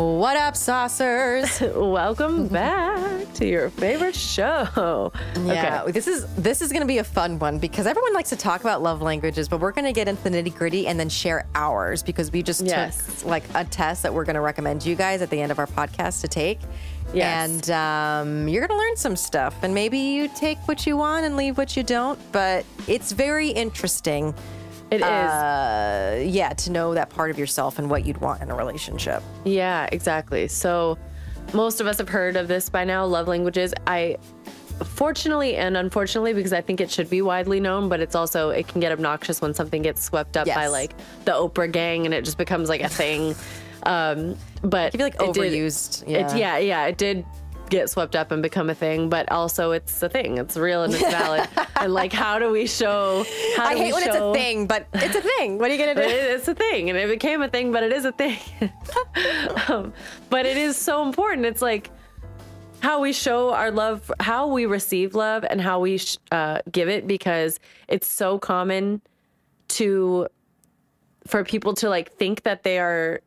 What up, saucers? Welcome back to your favorite show. Yeah, this is this is going to be a fun one because everyone likes to talk about love languages, but we're going to get into the nitty gritty and then share ours because we just Yes. took like a test that we're going to recommend you guys at the end of our podcast to take. Yes. And um, you're going to learn some stuff, and maybe you take what you want and leave what you don't. But it's very interesting. It is. Uh, yeah, to know that part of yourself and what you'd want in a relationship. Yeah, exactly. So, most of us have heard of this by now love languages. I, fortunately and unfortunately, because I think it should be widely known, but it's also, it can get obnoxious when something gets swept up by like the Oprah gang and it just becomes like a thing. Um, but I feel like it did- overused. It, yeah, yeah, it did get swept up and become a thing, but also it's a thing. It's real and it's valid. and like, how do we show? How I hate when it's a thing, but it's a thing. What are you going to do? it's a thing, and it became a thing, but it is a thing. um, but it is so important. It's like how we show our love, how we receive love, and how we sh- uh, give it, because it's so common to for people to like think that they are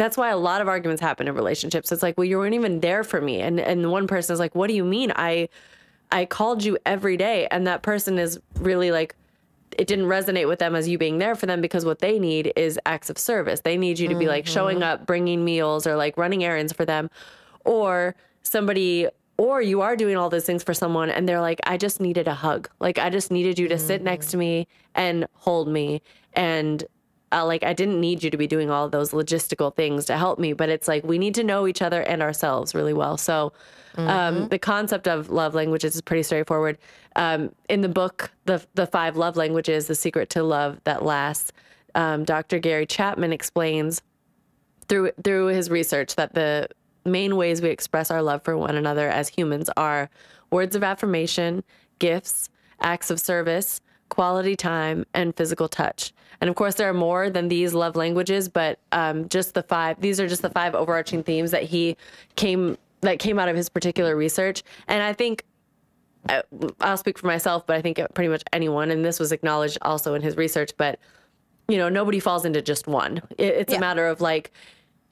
that's why a lot of arguments happen in relationships. It's like, well, you weren't even there for me. And and one person is like, what do you mean? I I called you every day. And that person is really like it didn't resonate with them as you being there for them because what they need is acts of service. They need you to be like showing mm-hmm. up, bringing meals or like running errands for them. Or somebody or you are doing all those things for someone and they're like I just needed a hug. Like I just needed you to sit next mm. to me and hold me and uh, like I didn't need you to be doing all those logistical things to help me, but it's like we need to know each other and ourselves really well. So um, the concept of love languages is pretty straightforward. Um, in the book, the the five love languages, the secret to love that lasts, um, Dr. Gary Chapman explains through through his research that the main ways we express our love for one another as humans are words of affirmation, gifts, acts of service, quality time, and physical touch. And of course, there are more than these love languages, but um, just the five. These are just the five overarching themes that he came that came out of his particular research. And I think I- I'll speak for myself, but I think pretty much anyone, and this was acknowledged also in his research, but you know, nobody falls into just one. It's Yeah. a matter of like,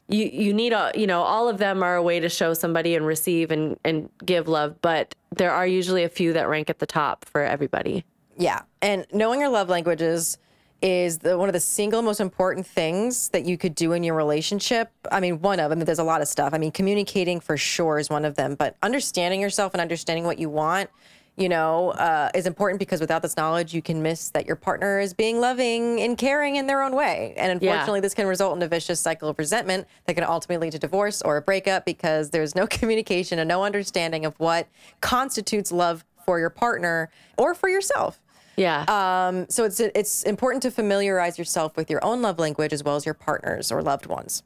you you need a you know all of them are a way to show somebody and receive and and give love, but there are usually a few that rank at the top for everybody. Yeah. And knowing your love languages is the, one of the single most important things that you could do in your relationship. I mean, one of them, there's a lot of stuff. I mean, communicating for sure is one of them, but understanding yourself and understanding what you want, you know, uh, is important because without this knowledge, you can miss that your partner is being loving and caring in their own way. And Yeah. unfortunately, this can result in a vicious cycle of resentment that can ultimately lead to divorce or a breakup because there's no communication and no understanding of what constitutes love for your partner or for yourself. Yeah. Um, so it's it's important to familiarize yourself with your own love language as well as your partners or loved ones.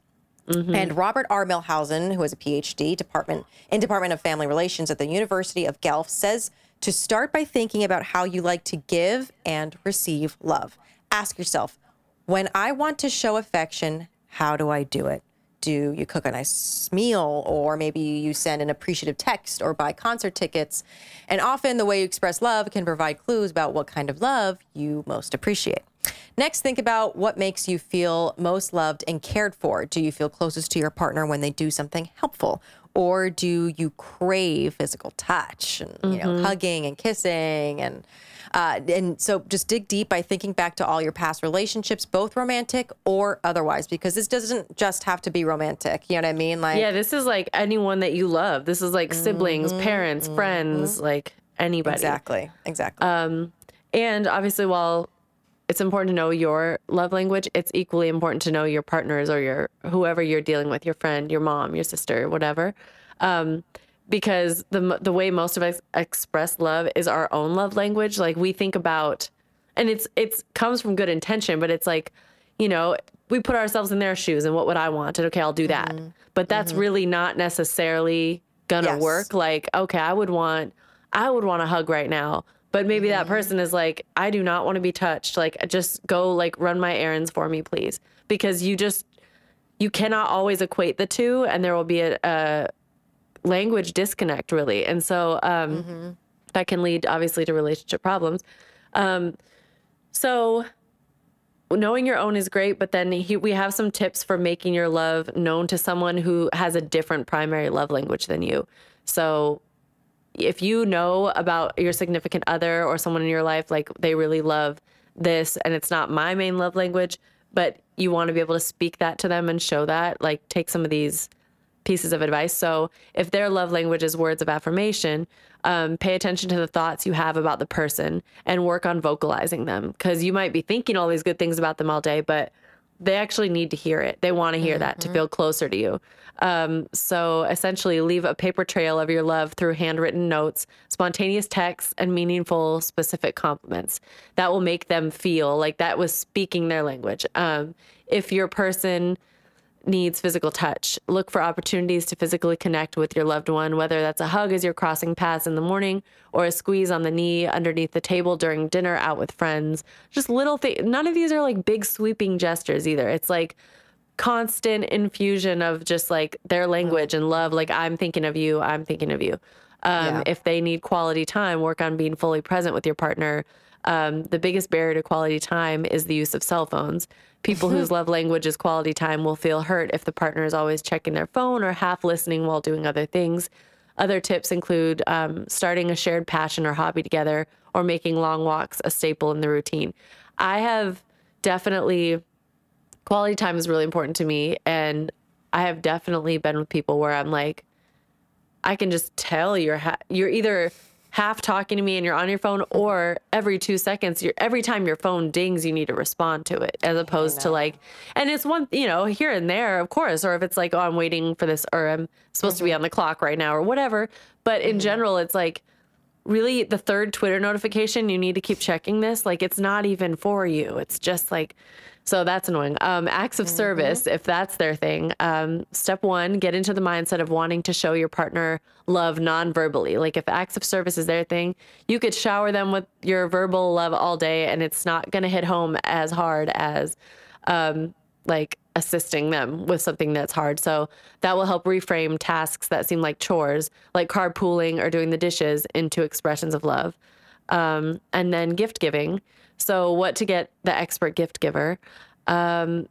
And Robert R. Milhausen, who has a PhD department in Department of Family Relations at the University of Guelph, says to start by thinking about how you like to give and receive love. Ask yourself, when I want to show affection, how do I do it? Do you cook a nice meal, or maybe you send an appreciative text or buy concert tickets? And often the way you express love can provide clues about what kind of love you most appreciate. Next, think about what makes you feel most loved and cared for. Do you feel closest to your partner when they do something helpful? Or do you crave physical touch and you know mm-hmm. hugging and kissing and uh, and so just dig deep by thinking back to all your past relationships, both romantic or otherwise, because this doesn't just have to be romantic. You know what I mean? Like yeah, this is like anyone that you love. This is like siblings, parents, friends, like anybody. exactly, exactly. And obviously, while it's important to know your love language, it's equally important to know your partners or your whoever you're dealing with, your friend, your mom, your sister, whatever. Um, because the the way most of us express love is our own love language. Like we think about, and it's it's comes from good intention, but it's like, you know, we put ourselves in their shoes, and what would I want? And okay, I'll do that. Mm-hmm. But that's mm-hmm. really not necessarily gonna Yes. work. Like, okay, I would want I would want a hug right now. But maybe that mm-hmm. person is like, I do not want to be touched. Like, just go like run my errands for me, please. Because you just you cannot always equate the two, and there will be a, a language disconnect, really. And so um, that can lead obviously to relationship problems. Um, so knowing your own is great, but then he, we have some tips for making your love known to someone who has a different primary love language than you. So if you know about your significant other or someone in your life, like they really love this and it's not my main love language, but you want to be able to speak that to them and show that, like take some of these pieces of advice. So if their love language is words of affirmation, um, pay attention to the thoughts you have about the person and work on vocalizing them because you might be thinking all these good things about them all day, but they actually need to hear it. They want to hear mm-hmm. that to mm-hmm. feel closer to you. Um, so essentially, leave a paper trail of your love through handwritten notes, spontaneous texts, and meaningful, specific compliments. That will make them feel like that was speaking their language. Um, if your person needs physical touch. Look for opportunities to physically connect with your loved one, whether that's a hug as you're crossing paths in the morning or a squeeze on the knee underneath the table during dinner out with friends. Just little things. None of these are like big sweeping gestures either. It's like constant infusion of just like their language and love. Like, I'm thinking of you, I'm thinking of you. Um, yeah. If they need quality time, work on being fully present with your partner. Um, the biggest barrier to quality time is the use of cell phones. People whose love language is quality time will feel hurt if the partner is always checking their phone or half listening while doing other things. Other tips include um, starting a shared passion or hobby together or making long walks a staple in the routine. I have definitely, quality time is really important to me. And I have definitely been with people where I'm like, I can just tell you're ha- you're either half talking to me and you're on your phone or every two seconds you're every time your phone dings you need to respond to it as opposed to like and it's one you know here and there of course or if it's like oh i'm waiting for this or i'm supposed mm-hmm. to be mm-hmm. on the clock right now or whatever but in mm-hmm. general it's like really the third twitter notification you need to keep checking this like it's not even for you it's just like so that's annoying. Um, acts of mm-hmm. service, if that's their thing. Um, step one, get into the mindset of wanting to show your partner love non-verbally. Like if acts of service is their thing, you could shower them with your verbal love all day, and it's not going to hit home as hard as um, like assisting them with something that's hard. So that will help reframe tasks that seem like chores, like carpooling or doing the dishes, into expressions of love. Um, and then gift giving. So, what to get the expert gift giver? Um,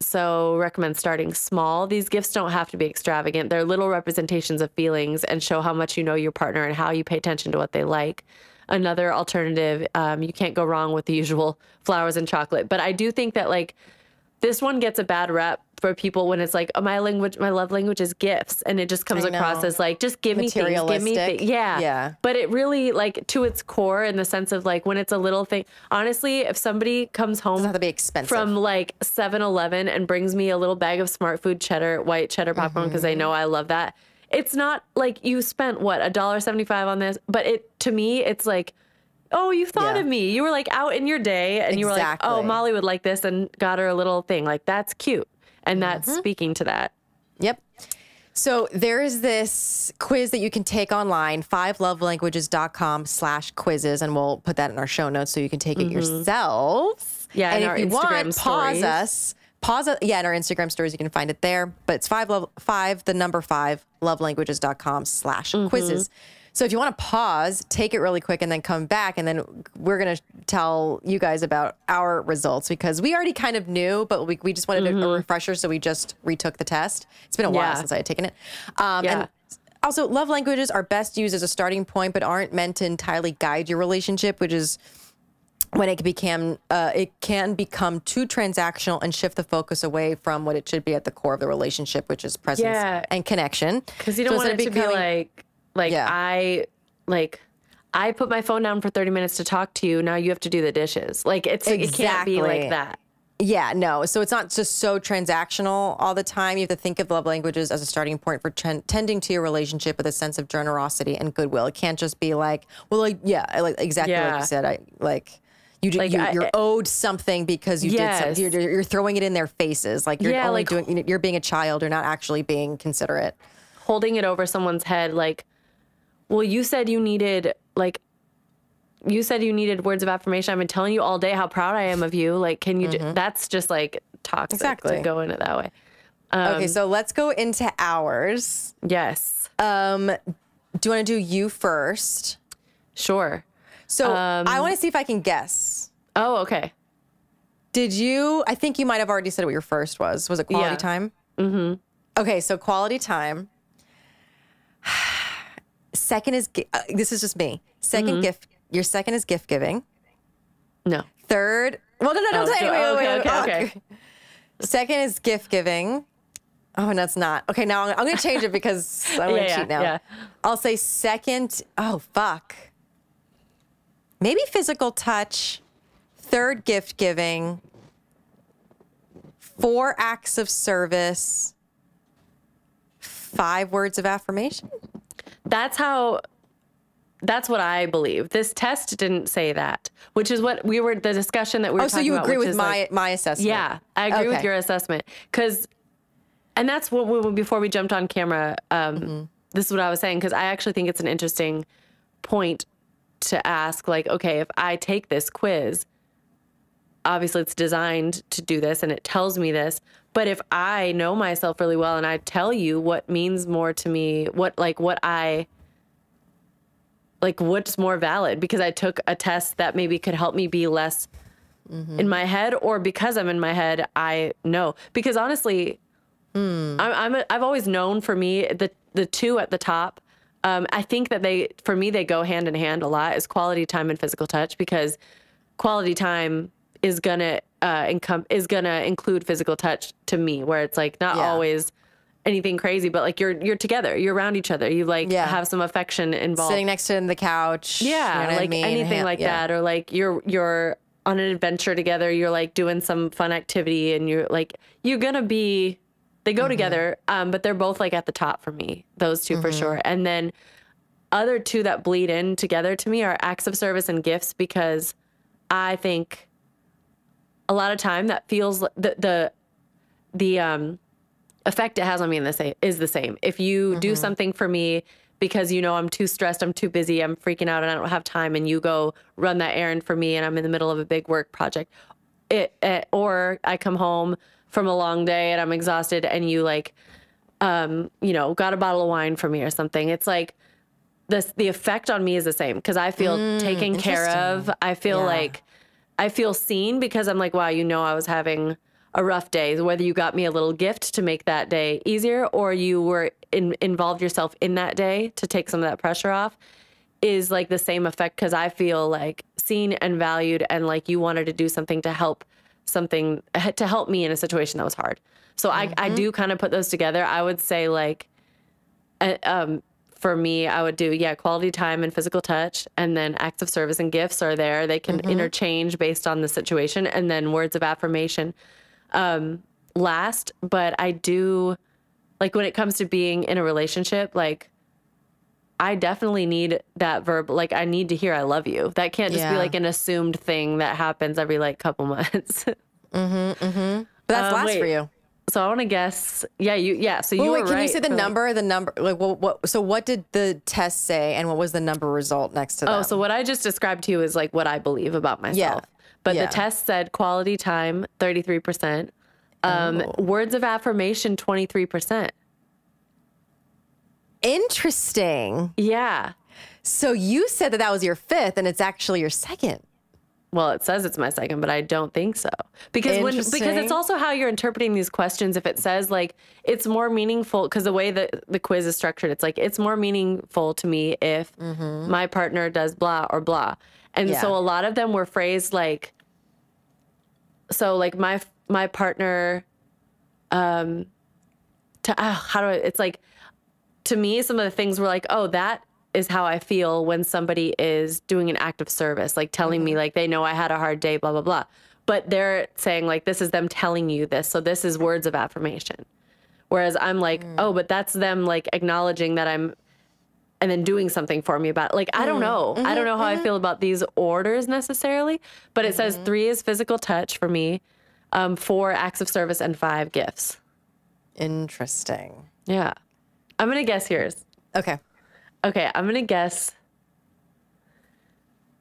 so, recommend starting small. These gifts don't have to be extravagant. They're little representations of feelings and show how much you know your partner and how you pay attention to what they like. Another alternative, um, you can't go wrong with the usual flowers and chocolate. But I do think that, like, this one gets a bad rep for people when it's like, oh, my language, my love language is gifts, and it just comes across as like, just give me things, give me things. Yeah, yeah. But it really like to its core, in the sense of like when it's a little thing. Honestly, if somebody comes home to be expensive. from like 7-Eleven and brings me a little bag of Smartfood cheddar, white cheddar popcorn, because mm-hmm. they know I love that. It's not like you spent what a dollar seventy five on this, but it to me, it's like oh, you thought yeah. of me. You were like out in your day and exactly. you were like, oh, Molly would like this and got her a little thing. Like, that's cute and that's mm-hmm. speaking to that. Yep. So there is this quiz that you can take online, fivelovelanguages.com slash quizzes, and we'll put that in our show notes so you can take it mm-hmm. yourselves. Yeah, and if you Instagram want, stories. pause us. Pause it. Yeah, in our Instagram stories, you can find it there. But it's five love five, the number five, lovelanguages.com slash mm-hmm. So if you want to pause, take it really quick and then come back. And then we're going to tell you guys about our results because we already kind of knew, but we, we just wanted mm-hmm. a refresher. So we just retook the test. It's been a while yeah. since I had taken it. Um, yeah. And also, love languages are best used as a starting point, but aren't meant to entirely guide your relationship, which is when it can become uh, it can become too transactional and shift the focus away from what it should be at the core of the relationship, which is presence yeah. and connection. Because you don't so want it to be like like yeah. I like I put my phone down for 30 minutes to talk to you. Now you have to do the dishes. Like it's exactly. it can't be like that. Yeah, no. So it's not just so transactional all the time. You have to think of love languages as a starting point for tending to your relationship with a sense of generosity and goodwill. It can't just be like, well, like yeah, like exactly yeah. like you said. I like you, like, you are owed something because you yes. did something. You're, you're, throwing it in their faces. Like you're yeah, only like, doing. You're being a child. You're not actually being considerate. Holding it over someone's head, like well, you said you needed like you said you needed words of affirmation. I've been telling you all day how proud I am of you. Like, can you? Mm-hmm. that's just like toxic exactly. to go in it that way. Um, okay, so let's go into ours. Yes. Um, do you want to do you first? Sure. So um, I want to see if I can guess. Oh, okay. Did you? I think you might have already said what your first was. Was it quality Yeah. time? Mm-hmm. Okay, so quality time. Second is uh, this is just me. 2nd Mm-hmm. gift. Your second is gift giving. No. Third. Well, no, no, no. Oh, saying, so- wait, wait, okay, wait, okay, wait. okay. Second is gift giving. Oh, and that's not. Okay, now I'm, I'm going to change it because I'm going to yeah, cheat now. yeah. I'll say second. Oh, fuck. Maybe physical touch. Third, gift giving. Four acts of service. Five words of affirmation. That's how that's what I believe. This test didn't say that, which is what we were the discussion that we were Oh, so you agree with my like- my assessment? Yeah, I agree with your assessment cuz and that's what we before we jumped on camera um Mm-hmm. this is what I was saying cuz I actually think it's an interesting point to ask like okay, if I take this quiz obviously it's designed to do this and it tells me this but if i know myself really well and i tell you what means more to me what like what i like what's more valid because i took a test that maybe could help me be less in my head or because i'm in my head i know. Because honestly i'm, I'm a, i've always known for me the the two at the top um, i think that they for me they go hand in hand a lot is quality time and physical touch because quality time is gonna uh income is gonna include physical touch to me where it's like not Yeah. always anything crazy but like you're you're together you're around each other you like Yeah. have some affection involved Sitting next to him on the couch. you yeah know what I like mean? anything like yeah. that or like you're you're on an adventure together you're like doing some fun activity and you're like you're gonna be they Mm-hmm. go together um but they're both like at the top for me those 2 Mm-hmm. for sure and then other two that bleed in together to me are acts of service and gifts because i think a lot of time that feels the the the um effect it has on me in the same is the same. If you do something for me because you know I'm too stressed, I'm too busy, I'm freaking out and I don't have time and you go run that errand for me and I'm in the middle of a big work project. It, it or I come home from a long day and I'm exhausted and you like um you know got a bottle of wine for me or something. It's like this the effect on me is the same because I feel taken care of. I feel Yeah. like I feel seen because I'm like, wow, you know, I was having a rough day. Whether you got me a little gift to make that day easier or you were in, involved yourself in that day to take some of that pressure off is like the same effect because I feel like seen and valued and like you wanted to do something to help something to help me in a situation that was hard. So I, I do kind of put those together. I would say like uh, um, for me, I would do, yeah, quality time and physical touch. And then acts of service and gifts are there. They can interchange based on the situation. And then words of affirmation um, last. But I do, like, when it comes to being in a relationship, like, I definitely need that verb. Like, I need to hear I love you. That can't just be like an assumed thing that happens every like couple months. Mhm, But that's Uh, last for you. So I want to guess. Yeah, you, yeah. So you wait, were can right you say the for, like- number? The number, like, what, what? So, what did the test say, and what was the number result next to that? Oh, so what I just described to you is like what I believe about myself. Yeah. But Yeah. the test said quality time 33%, um, Oh. words of affirmation 23%. interesting. Yeah. So you said that that was your fifth, and it's actually your second. Well, it says it's my second, but I don't think so. Because when because it's also how you're interpreting these questions. If it says like it's more meaningful because the way that the quiz is structured, it's like it's more meaningful to me if my partner does blah or blah. And Mm-hmm. Yeah. so a lot of them were phrased like so like my my partner um to uh, how do I it's like to me some of the things were like oh that is how I feel when somebody is doing an act of service like telling me mm-hmm. like they know I had a hard day blah blah blah. But they're saying like this is them telling you this. So this is words of affirmation. Whereas I'm like oh mm. but that's them like acknowledging that I'm and then doing something for me about it. like I don't mm. know. I don't mm-hmm. know how I mm-hmm. feel about these orders necessarily but it says 3 is physical touch for me um 4 acts of service and 5 gifts. Interesting. yeah. I'm going to guess yours. Okay. Okay, I'm gonna guess.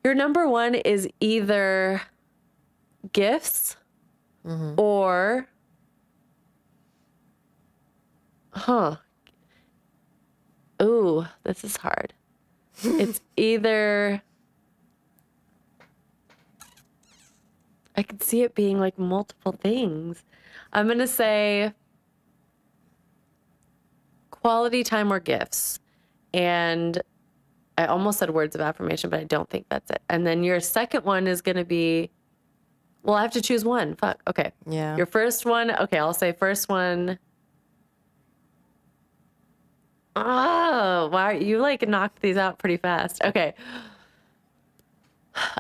Your number one is either gifts mm-hmm. or, huh? Ooh, this is hard. it's either. I could see it being like multiple things. I'm going to say quality time or gifts. And I almost said words of affirmation, but I don't think that's it. And then your second one is going to be, well, I have to choose one. Fuck. Okay. Yeah. Your first one, okay, I'll say first one. Oh, wow. You like knocked these out pretty fast. Okay.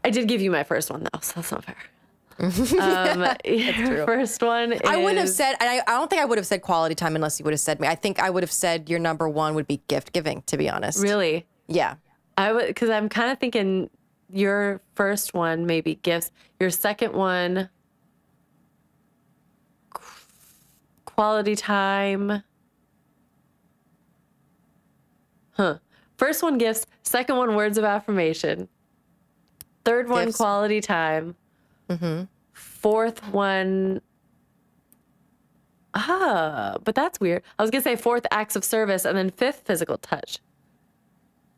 I did give you my first one though, so that's not fair. Um, your first one. I wouldn't have said, and I, I don't think I would have said quality time unless you would have said me. I think I would have said your number one would be gift giving, to be honest. really. Yeah. I would because I'm kind of thinking your first one maybe gifts. Your second one, qu- quality time. Huh. First one gifts. Second one words of affirmation. Third one Gifts. quality time. Fourth one. Ah, but that's weird. I was gonna say fourth acts of service, and then fifth physical touch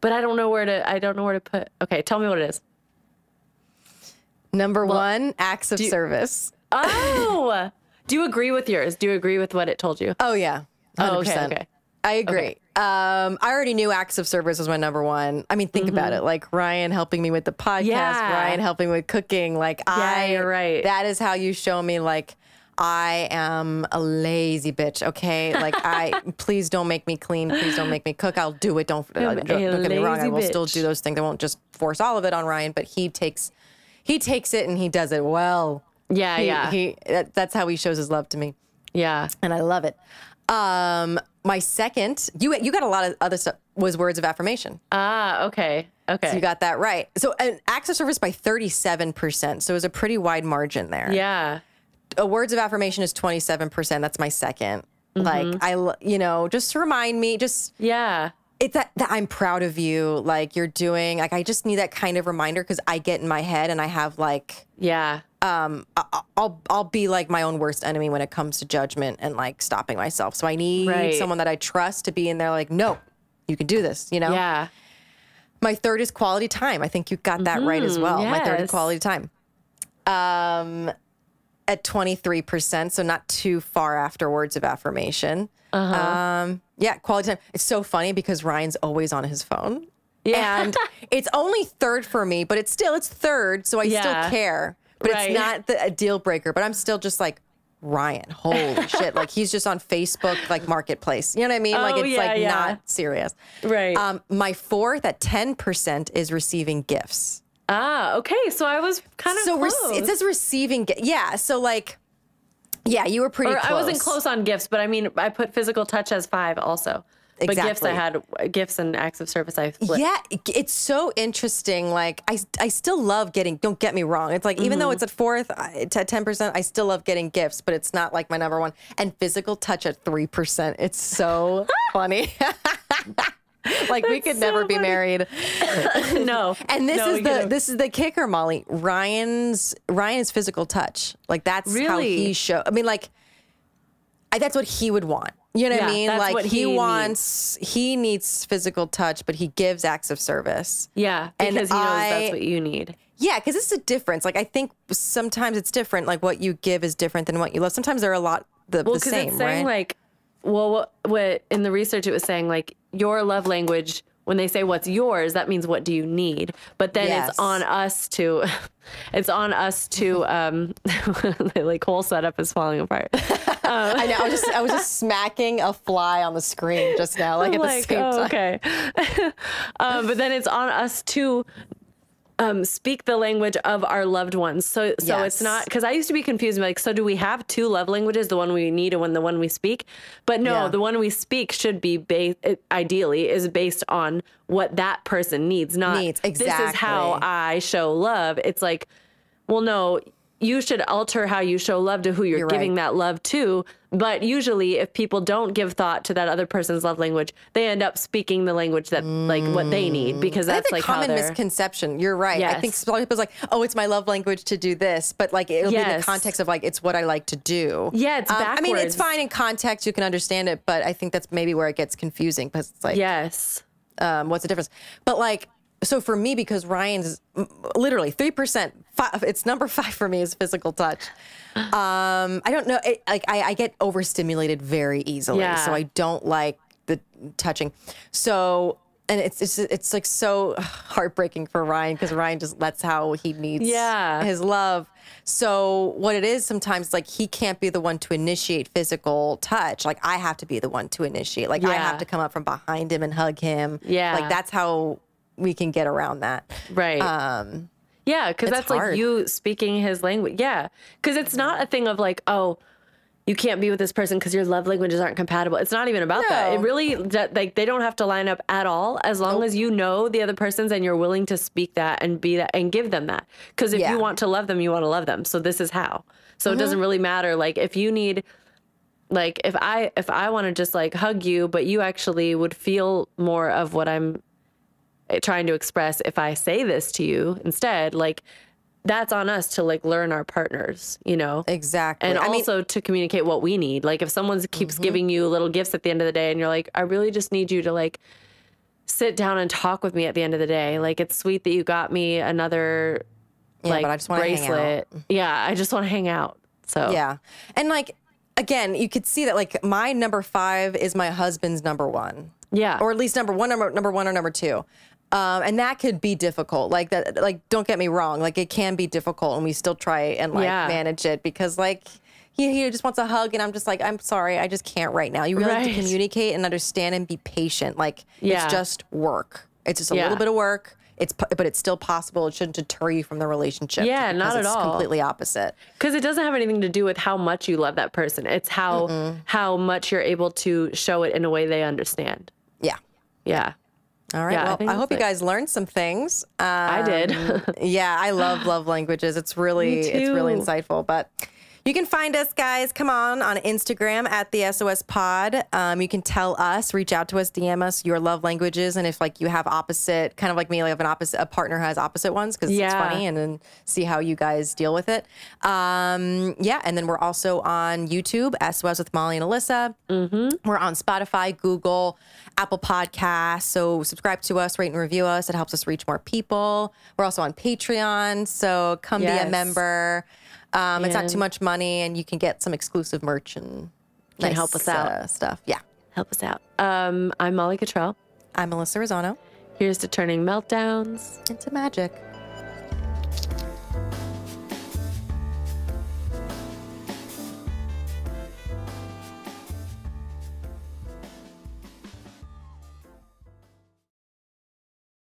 but I don't know where to. I don't know where to put. Okay, tell me what it is. Number one, acts of you- service. Oh, do you agree with yours? Do you agree with what it told you? Oh, yeah. 100%. Oh, okay, okay. I agree. Um, I already knew acts of service was my number one. I mean, think about it. Like Ryan helping me with the podcast, Mm-hmm. Yeah. Ryan helping me with cooking. Like I, you're right. That is how you show me like I am a lazy bitch. Okay, like I please don't make me clean. Please don't make me cook. I'll do it. Don't I'm don't, don't get me wrong. I will still do those things. I won't just force all of it on Ryan. But he takes he takes it and he does it well. Yeah, He- yeah, He that, that's how he shows his love to me yeah. and I love it. Um, my second, you you got a lot of other stuff was words of affirmation. Ah, okay, okay. So you got that right. So an acts of service by thirty seven percent. So it was a pretty wide margin there. yeah, A words of affirmation is twenty seven percent. That's my 2nd Mm-hmm. Like I, you know, just to remind me, just yeah, it's that, that I'm proud of you. Like you're doing. Like I just need that kind of reminder because I get in my head and I have like yeah. um I'll I'll be like my own worst enemy when it comes to judgment and like stopping myself. So I need Right. someone that I trust to be in there like, no, you can do this, you know? Yeah. My third is quality time. I think you got that right as well. My third is quality time. Um at 23%, so not too far after words of affirmation. Uh-huh. Um yeah, quality time. It's so funny because Ryan's always on his phone. Yeah. And it's only third for me, but it's still it's third, so I Yeah. still care. But Right. it's not the, a deal breaker. But I'm still just like Ryan. Holy shit! Like he's just on Facebook, like Marketplace. You know what I mean? like Oh, it's yeah, like yeah. not serious. Right. Um, my fourth at ten percent is receiving gifts. Ah, okay. So I was kind of So close. it says receiving. Yeah. So like, yeah, you were pretty. or close. I wasn't close on gifts, but I mean, I put physical touch as five also. Exactly. But gifts, I had gifts and acts of service. I flipped. Yeah, it's so interesting. Like I, I still love getting. Don't get me wrong. It's like even Mm-hmm. though it's at fourth, I- to ten percent, I still love getting gifts, but it's not like my number one. And physical touch at three percent. It's so funny. like we could so never be married. no. And this No, is the this is the kicker, Molly. Ryan's Ryan's physical touch. Like that's how he show. I mean, like I, that's what he would want. You know what I mean? that's like he, he needs. wants he needs physical touch, but he gives acts of service. Yeah, And because he knows I- that's what you need. Yeah, because it's a difference. Like I think sometimes it's different. Like what you give is different than what you love. Sometimes they're a lot the, Well, the same, it's saying right? like, well, what, what in the research it was saying like your love language. When they say what's yours, that means what do you need. But then Yes. it's on us to, it's on us to, um, like whole setup is falling apart. I know. I was just I was just smacking a fly on the screen just now, like at the same oh, time. okay. um, but then it's on us to um, speak the language of our loved ones. So, so Yes. it's not because I used to be confused. Like, so do we have two love languages? The one we need and one the one we speak. But no, Yeah. the one we speak should be based. Ideally, is based on what that person needs. Not Needs, This is how. I show love. It's like, well, no. You should alter how you show love to who you're, You're giving right. that love to. But usually, if people don't give thought to that other person's love language, they end up speaking the language that, like, what they need because I that's like a common how misconception. You're right. I think Yes. a lot of people's like, oh, it's my love language to do this, but like it'll be in the context of like it's what I like to do. Yeah, it's backwards. I mean, it's fine in context. You can understand it, but I think that's maybe where it gets confusing because it's like, yes. um, what's the difference? But like, so for me, because Ryan's mm, literally three percent five, it's number five for me is physical touch. Um, I don't know. It, like I, I get overstimulated very easily, Yeah. so I don't like the touching. So. And it's, it's it's like so heartbreaking for Ryan because Ryan just that's how he needs Yeah. his love. So what it is sometimes like he can't be the one to initiate physical touch. Like I have to be the one to initiate. Like I have to come up from behind him and hug him. Yeah. Like that's how we can get around that. Right. Um Yeah, because that's like you speaking his language. Yeah, because it's not a thing of like, oh, you can't be with this person because your love languages aren't compatible. It's not even about that. It really like they don't have to line up at all as long as you know the other person's and you're willing to speak that and be that and give them that. Because if Yeah. Mm-hmm. you want to love them, you want to love them. So this is how. So it doesn't really matter. Like if you need like if I if I want to just like hug you, but you actually would feel more of what I'm Eh, trying to express if I say this to you instead, like that's on us to like learn our partners, you know. exactly. And I mean, also to communicate what we need. Like if someone keeps mm-hmm. giving you little gifts at the end of the day and you're like, I really just need you to like sit down and talk with me at the end of the day. Like it's sweet that you got me another Yeah, like but I just wanna hang out. bracelet. Yeah, I just want to hang out. So Yeah. And like again, you could see that like my number five is my husband's number one. Yeah. Or at least number one, number number one or number two. Um, and that could be difficult. Like that like don't get me wrong. Like it can be difficult and we still try and like Yeah. manage it because like he, he just wants a hug and I'm just like, I'm sorry, I just can't right now. You really have to communicate and understand and be patient. Like Yeah. it's just work. It's just a Yeah. little bit of work. It's but it's still possible. It shouldn't deter you from the relationship. Yeah, not at it's all. Completely opposite. because it doesn't have anything to do with how much you love that person. It's how how much you're able to show it in a way they understand. Yeah. Yeah. All right. Yeah, well, think I, hope you guys learned some things. Um, I did. yeah, I love love languages. It's really it's really insightful. But you can find us, guys. Come on on Instagram at the SOS Pod. Um, you can tell us, reach out to us, DM us your love languages, and if like you have opposite, kind of like me, like if an opposite, a partner who has opposite ones because it's funny, and then see how you guys deal with it. Um, yeah, and then we're also on YouTube, SOS with Molly and Alissa. Mm-hmm. We're on Spotify, Google, Apple Podcasts. So subscribe to us, rate and review us. It helps us reach more people. We're also on Patreon. So come be a member. Um. It's not too much money, and you can get some exclusive merch and can nice, help us out uh, stuff. Yeah, help us out. Um, I'm Molly Cottrell. I'm Alissa Rosano. Here's to turning meltdowns into magic.